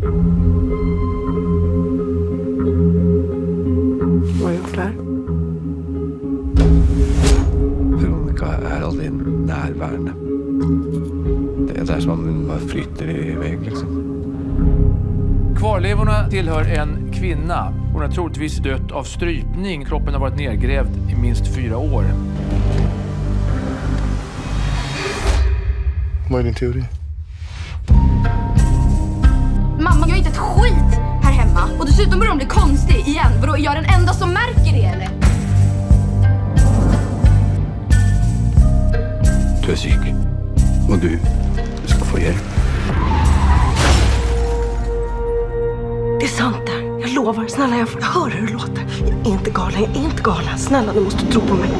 Vad har jag gjort här? Veronica är aldrig närvarande. Det är som om den bara flyter iväg liksom. Kvarlevorna tillhör en kvinna. Hon har troligtvis dött av strypning. Kroppen har varit nedgrävd i minst fyra år. Vad är din teori? Dessutom börjar hon bli konstig igen. Vadå, är jag den enda som märker det eller? Du är psyk. Och du, ska få hjälp. Det är sant där. Jag lovar. Snälla, jag, jag hör hur det låter. Jag är inte galen. Jag är inte galen. Snälla, du måste tro på mig.